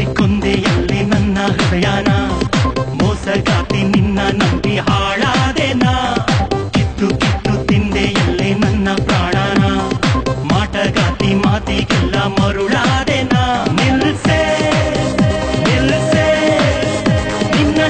ಸಿಕ್ಕೊಂದೆಯಲ್ಲಿ ನನ್ನ ಹೃದಯನ ಮೋಸಗಾತಿ ನಿನ್ನ ನಂಬಿ ಹಾಳಾದೆನ? ಕಿತ್ತು ಕಿತ್ತು ತಿಂದೆಯಲ್ಲಿ ನನ್ನ ಪ್ರಾಣನ ಮಾಟಗಾತಿ ಮಾತಿಗೆಲ್ಲ ಮರುಳಾದೆನ? ನಿಲ್ಸೆ ನಿಲ್ಸೆ, ನಿನ್ನ